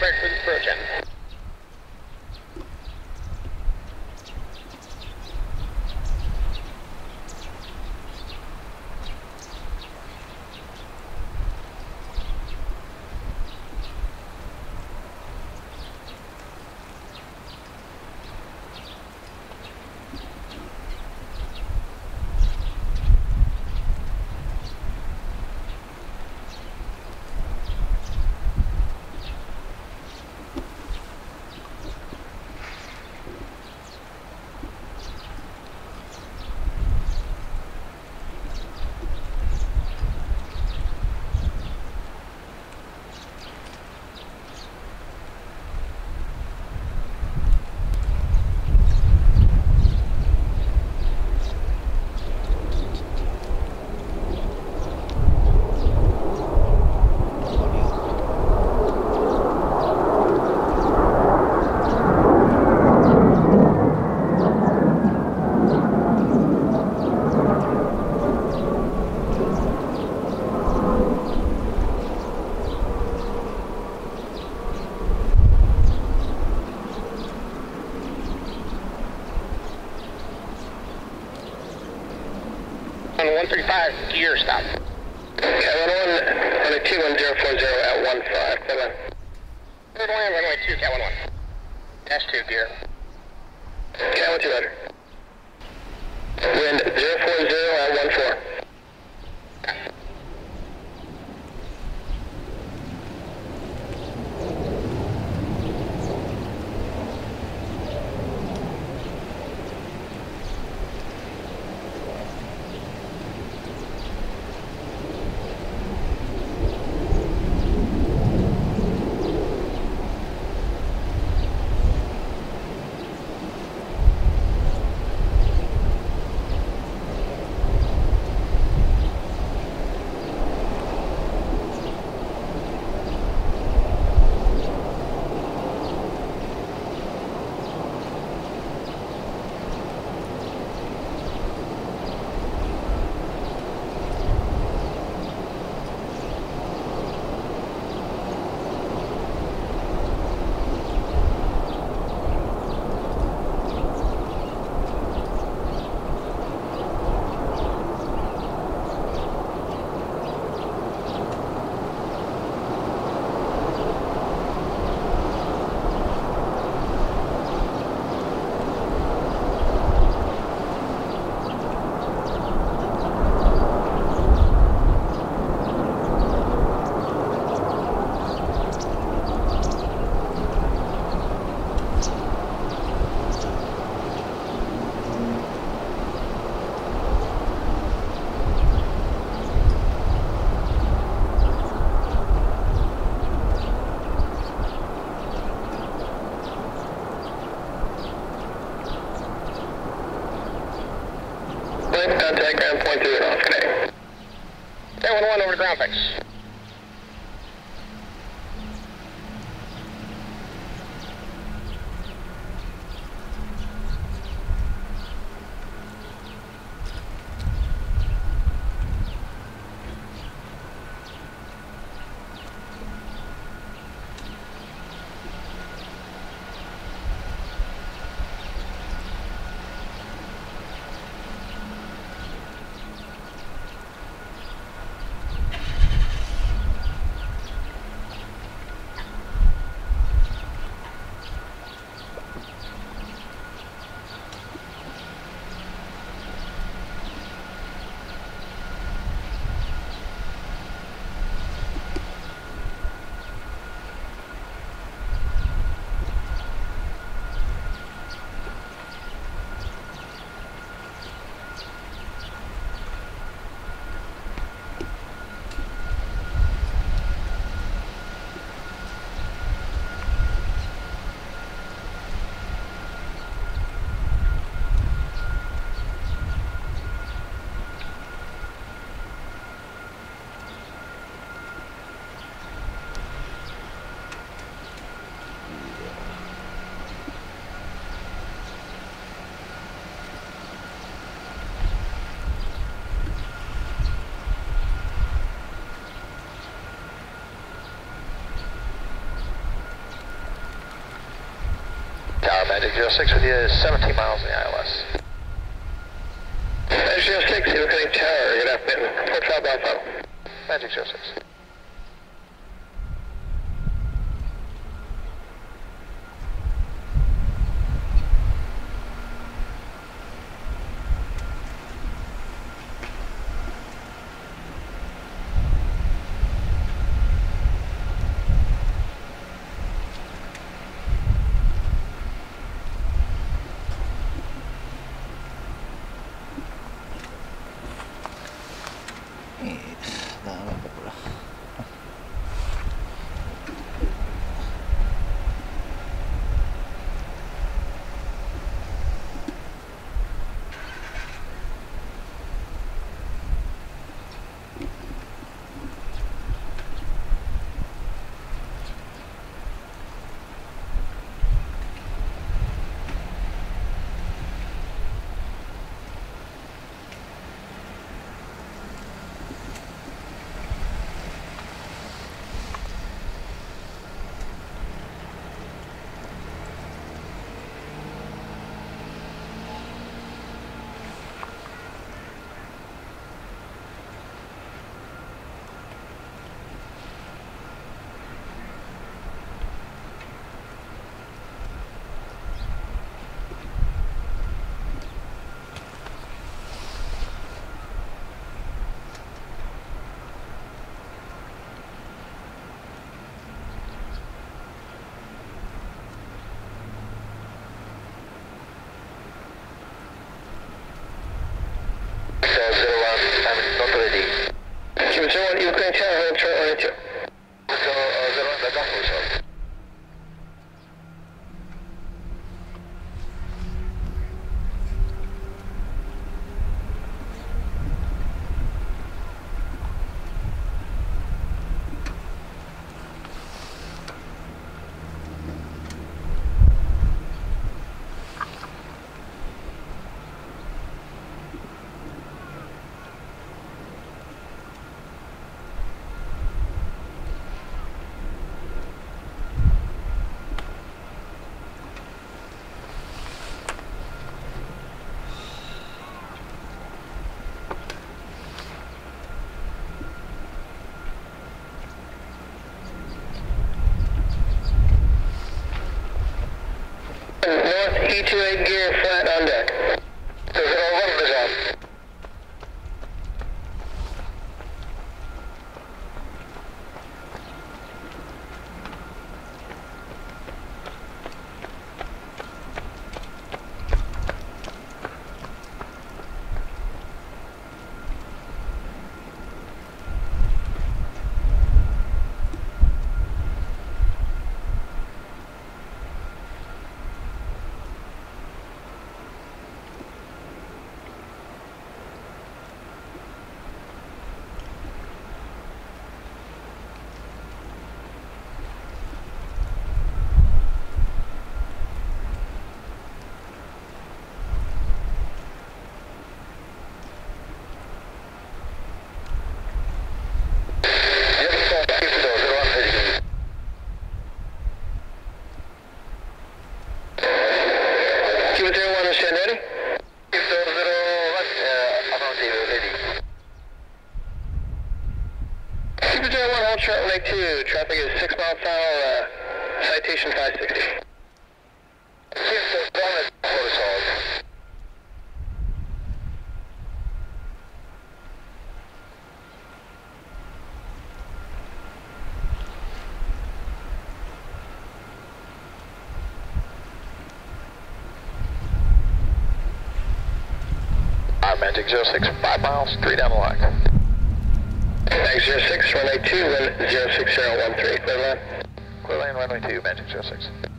back for the approach. 135 gear stop. Cat 11, runway 21040 at 15. Come on. Third land, runway 2, Cat 11. Dash 2 gear. Cat 12 better. Wind 040 at 14. Wind contact. Cat 11 over to ground fix. Magic 06 with you, 17 miles in the ILS. Magic 06, you're looking tower. Good afternoon. Port 5 Alpha. Magic 06. 01, you looking at tower. Hold gear flat on is 6 miles. Uh, citation 560. Keep it 01 is result. Magic 06, 5 miles, 3 down the line. Mag 06, runway 2, 16013. Clear line. Clear lane runway 2, Magic 06.